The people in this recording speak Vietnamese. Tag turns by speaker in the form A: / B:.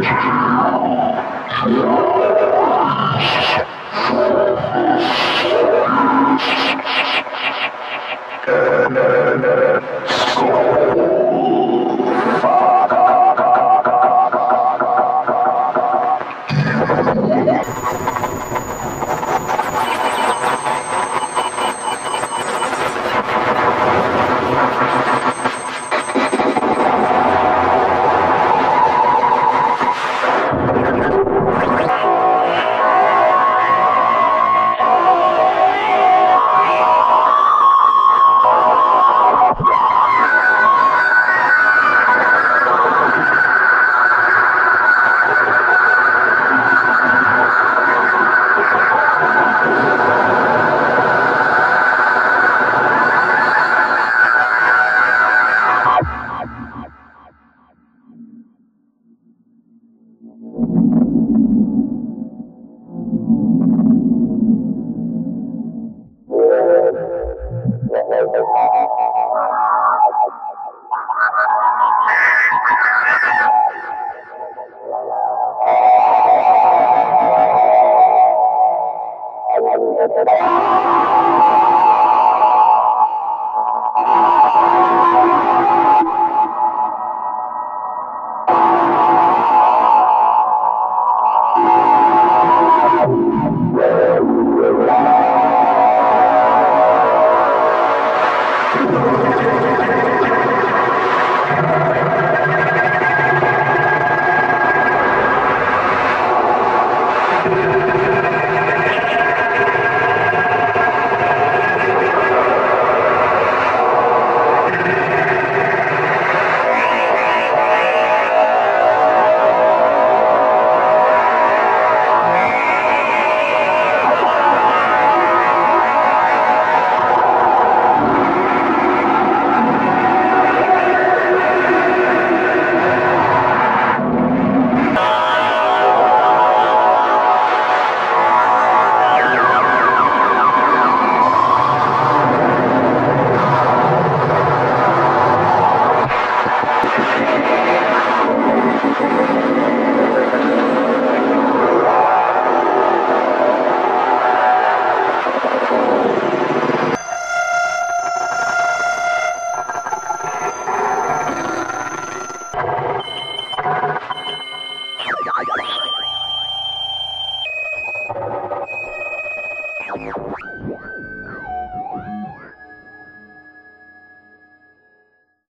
A: No, no, no, no. Oh,
B: Yeah.